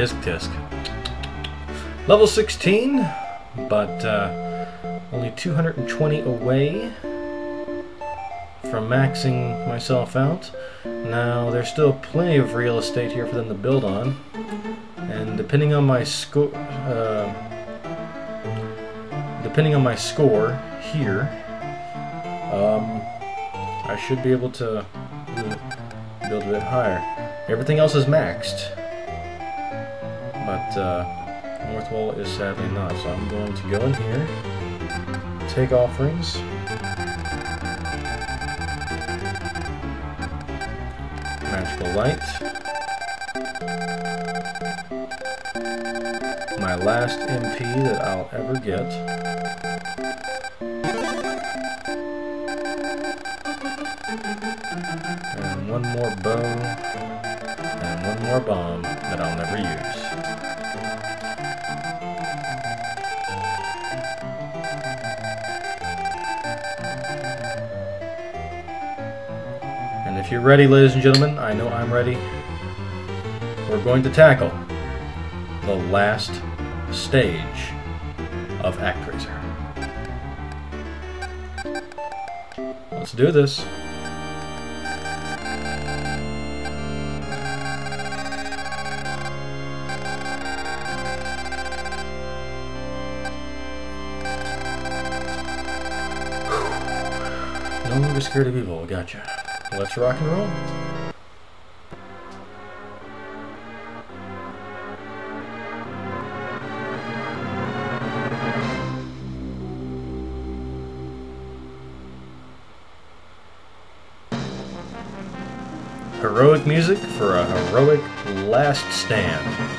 Tisk tisk. Level 16, but uh, only 220 away from maxing myself out. Now, there's still plenty of real estate here for them to build on. And depending on my score, uh, depending on my score here, um, I should be able to build a bit higher. Everything else is maxed, but uh, Northwall is sadly not. So I'm going to go in here, take offerings. Magical light. My last MP that I'll ever get. And one more bow. And one more bomb that I'll never use. If you're ready, ladies and gentlemen, I know I'm ready. We're going to tackle the last stage of ActRaiser. Let's do this. No longer scared of evil. Gotcha. Let's rock and roll. Heroic music for a heroic last stand.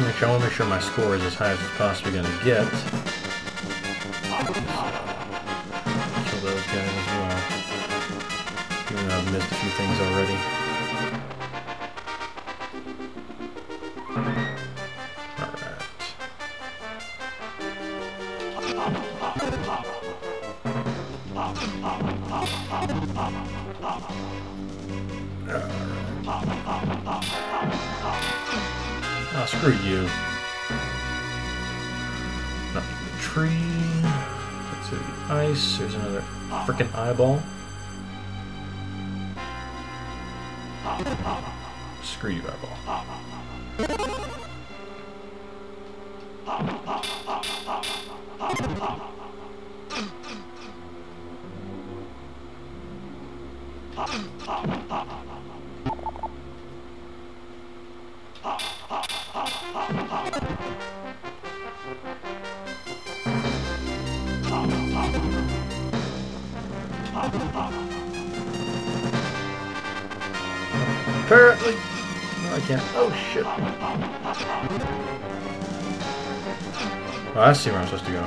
Make sure, I want to make sure my score is as high as it's possibly going to get. But the tree. Let's see the ice. There's another freaking eyeball. Screw you, eyeball. Apparently. No, I can't. Oh, shit. Oh, I see where I'm supposed to go.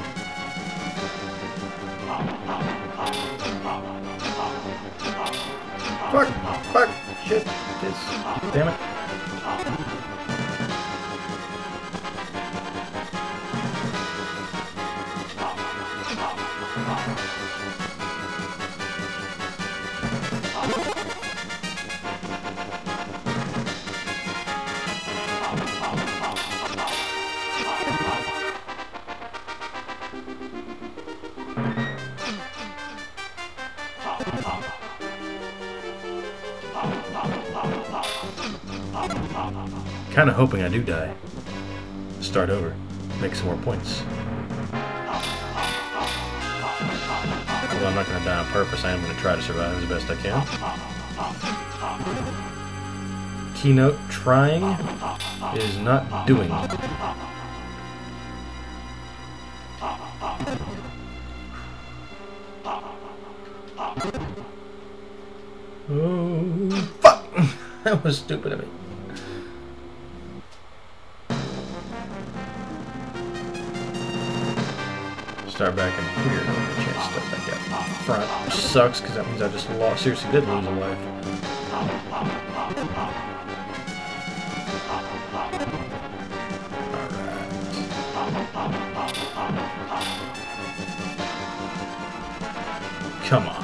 Fuck! Fuck! Shit! Piss. Damn it. Kind of hoping I do die. Start over. Make some more points. Although I'm not going to die on purpose, I am going to try to survive as best I can. Keynote trying is not doing. Oh, fuck! that was stupid of me. Start back in here. I to start back up front, sucks because that means I just lost. Seriously, did lose a life. Come on.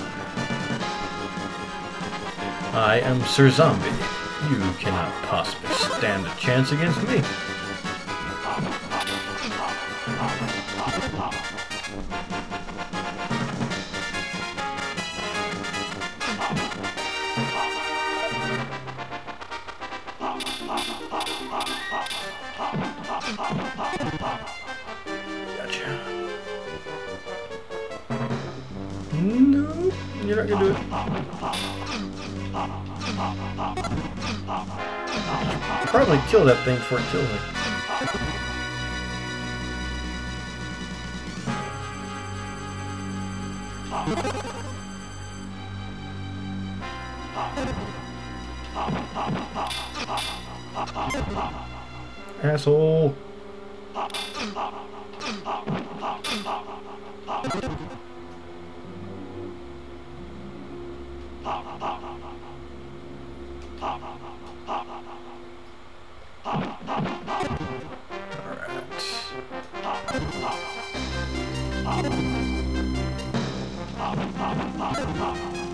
I am Sir Zombie. You cannot possibly stand a chance against me. Probably kill that thing before it kills me. Asshole.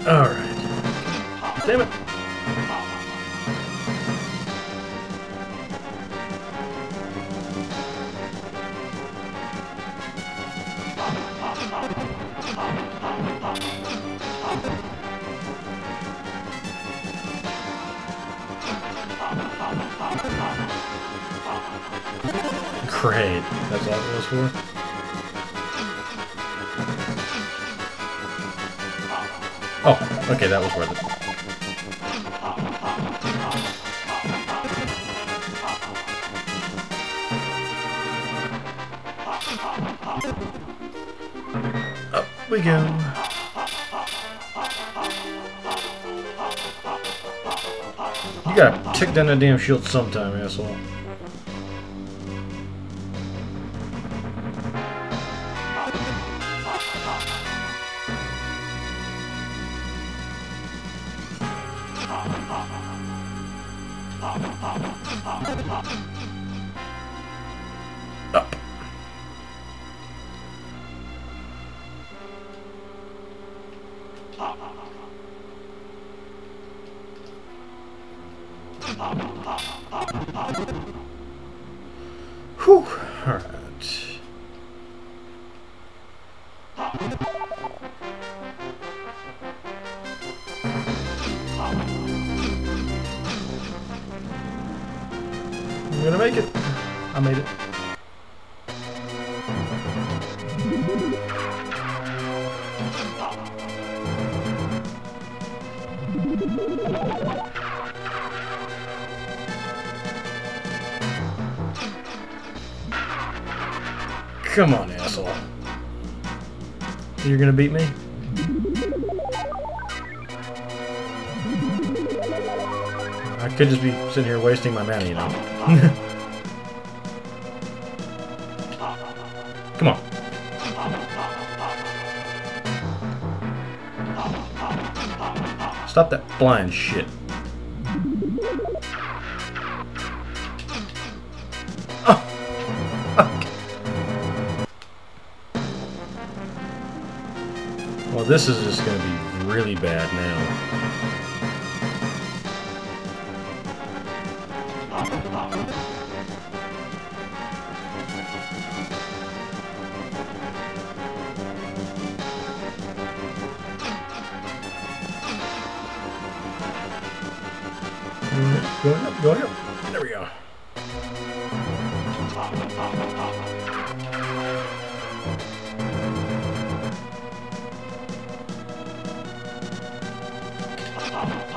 Alright. Damn it. Great. That's all it was for? Oh, okay, that was worth it. Up we go. You gotta tick down that damn shield sometime, asshole. Gonna make it. I made it. Come on, asshole. You're gonna beat me? Could just be sitting here wasting my mana, you know. Come on. Stop that blind shit. Ah, well, this is just going to be really bad now. Going up. There we go. Damn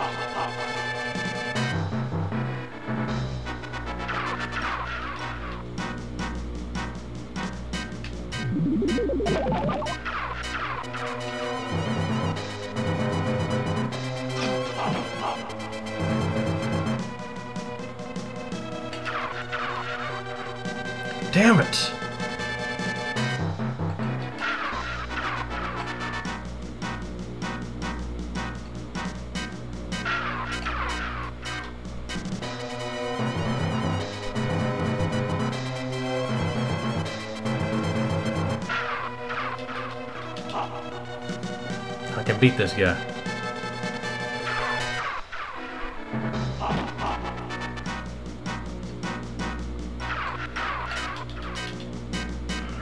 beat this guy.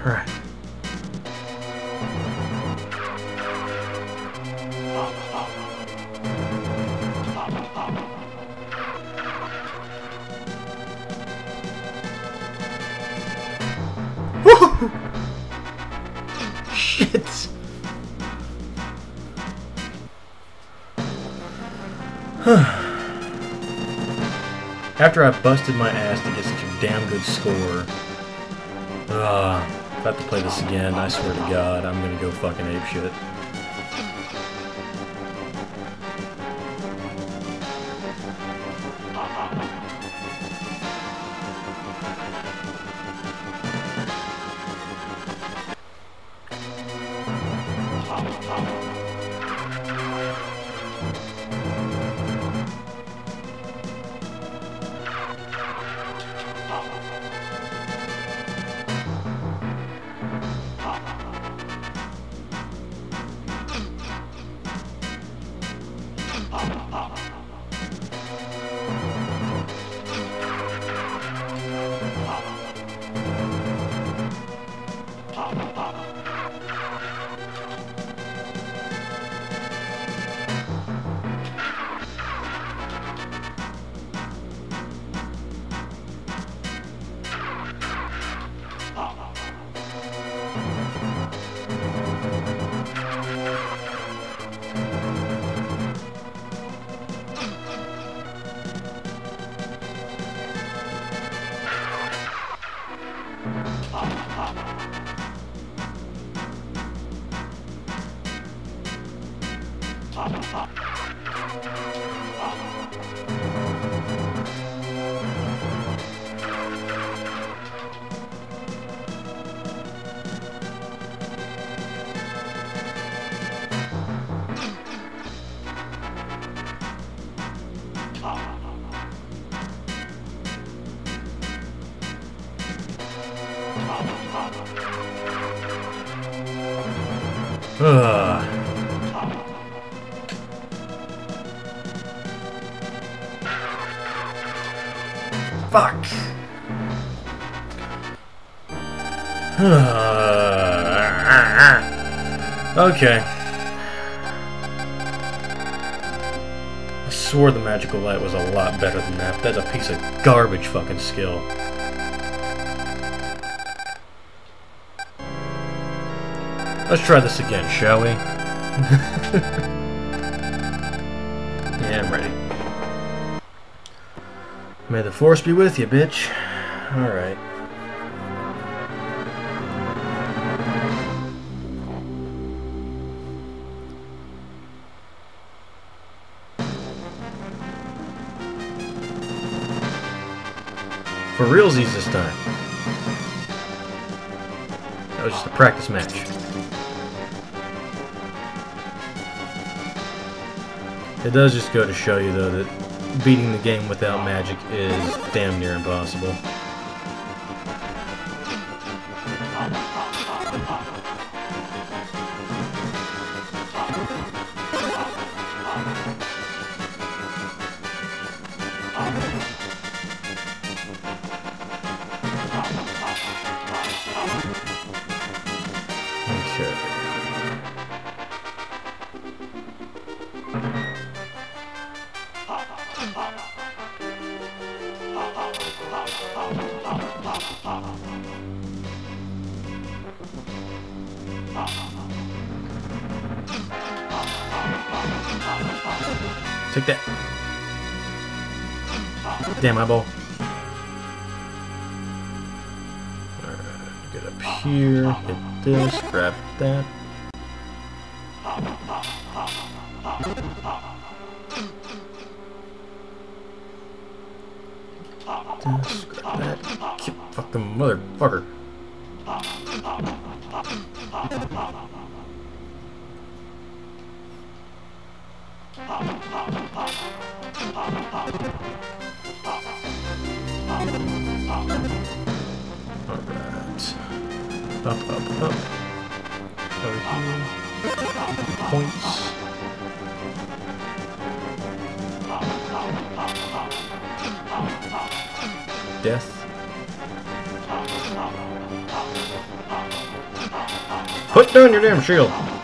Alright. After I busted my ass to get such a damn good score, uh, if I have to play this again, I swear to God, I'm gonna go fucking ape shit. Ugh. Fuck. okay. I swore the magical light was a lot better than that. That's a piece of garbage fucking skill. Let's try this again, shall we? yeah, I'm ready. May the force be with you, bitch. Alright. For realsies this time. That was just a practice match. It does just go to show you, though, that beating the game without magic is damn near impossible. Damn eyeball. Alright, get up here, hit this, grab that. This, grab that. You fucking motherfucker. Alright. Up, up, up. Over here. points. Death. Put down your damn shield!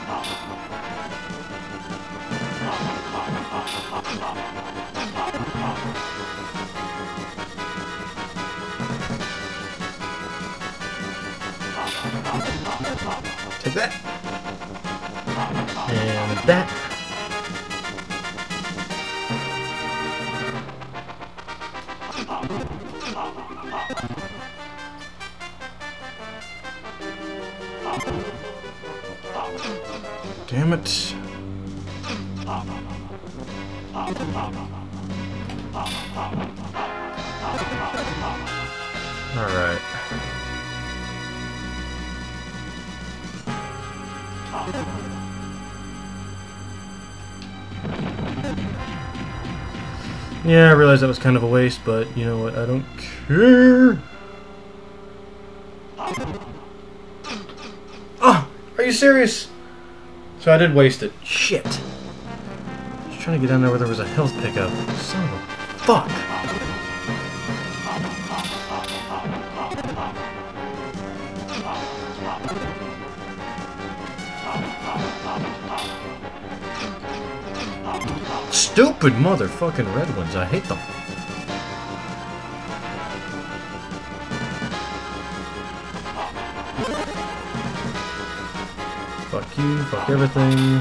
Yeah, I realized that was kind of a waste, but you know what? I don't care. Oh, are you serious? So I did waste it. Shit. Just trying to get down there where there was a health pickup. Son of a fuck. Stupid motherfucking red ones. I hate them. Fuck you, fuck everything,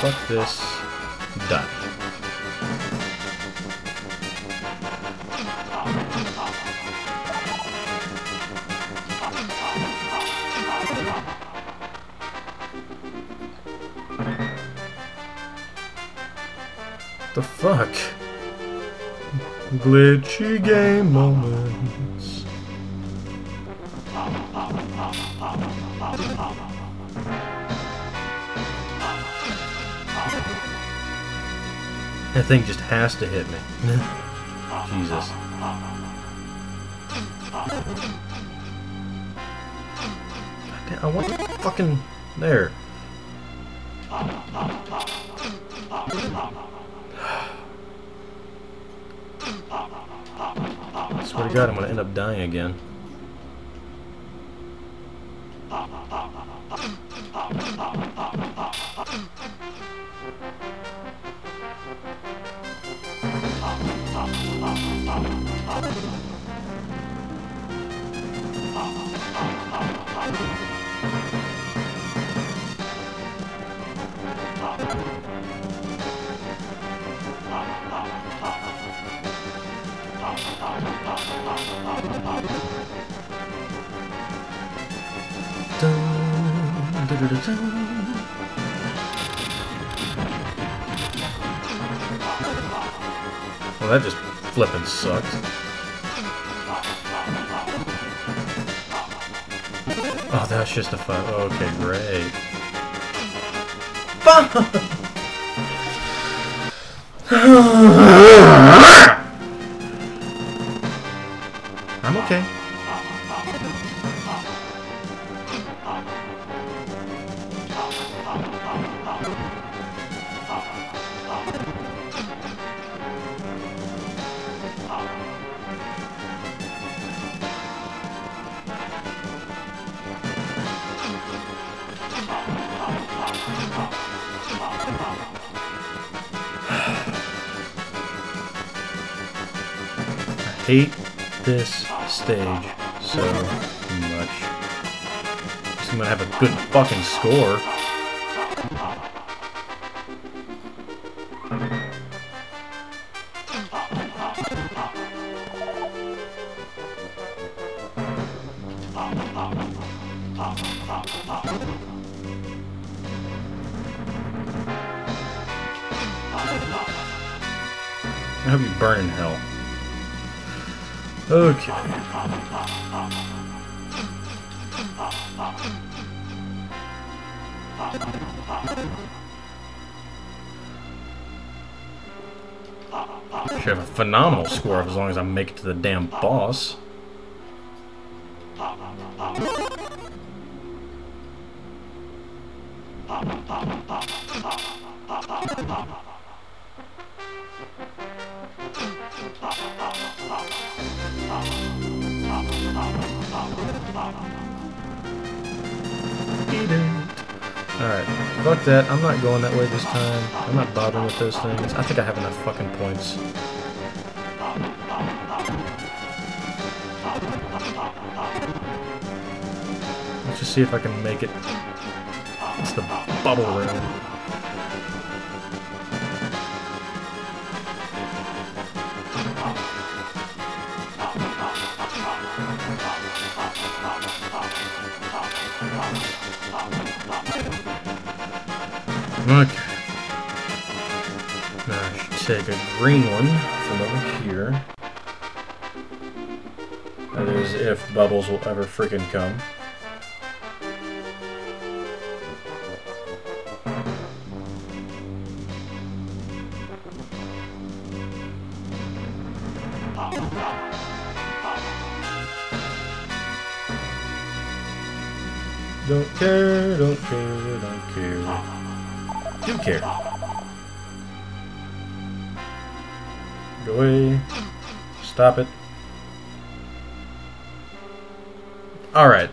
fuck this, done. The fuck? Glitchy game moments. That thing just has to hit me. Jesus. I want to fucking there. Swear to God, I'm gonna end up dying again. Well, that just flippin' sucks. Oh, that's just a fun. Okay, great. I'm hate this stage so much. I'm gonna have a good fucking score. Okay. Should have a phenomenal score as long as I make it to the damn boss. Alright, fuck that. I'm not going that way this time. I'm not bothering with those things. I think I have enough fucking points. Let's just see if I can make it. It's the bubble room. Okay. Now I should take a green one from over here. That is if bubbles will ever freaking come. Don't care, don't care, don't care do care. Go away. Stop it. Alright.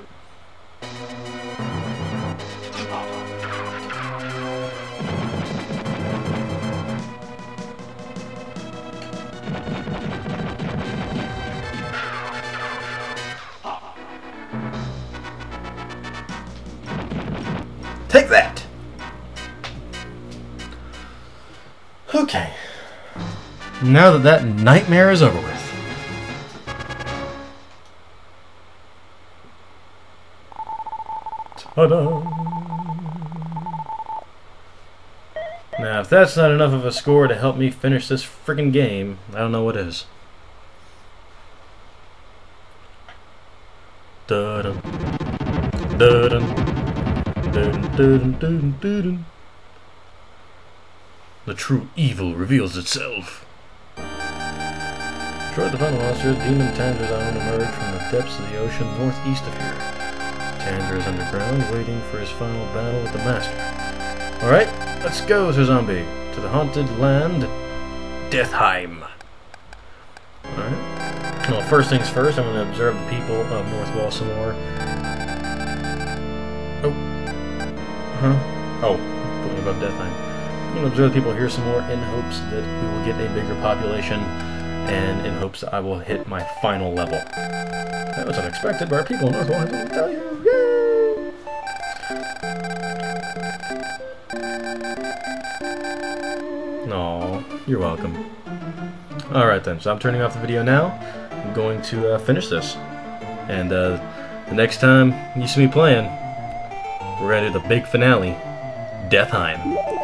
Now that that nightmare is over with. Ta-da! Now, if that's not enough of a score to help me finish this friggin' game, I don't know what is. The true evil reveals itself. Destroy the monster, Demon Tanzrazone emerged from the depths of the ocean northeast of here. Tanzra is underground, waiting for his final battle with the Master. Alright, let's go, Sir Zombie, to the haunted land, Deathheim. Alright. Well, first things first, I'm going to observe the people of Northwall some more. Oh. Huh? Oh, put above Deathheim. I'm going to observe the people here some more in hopes that we will get a bigger population and in hopes that I will hit my final level. That was unexpected, but our people in Northwall have to tell you. Yay! No, you're welcome. Alright then, so I'm turning off the video now. I'm going to uh, finish this. And uh, the next time you see me playing, we're going to do the big finale, Deathheim.